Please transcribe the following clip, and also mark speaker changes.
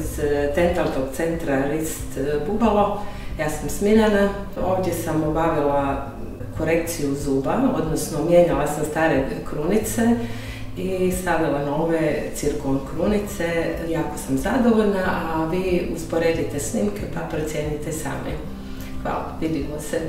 Speaker 1: iz e, centra Rist e, Bubalo. Ja sam Smiljana, ovdje sam obavila korekciju zuba, odnosno mijenjala sam stare krunice i stavila nove cirkon krunice. Jako sam zadovoljna, a vi usporedite snimke pa procijenite sami. Hvala, vidimo se.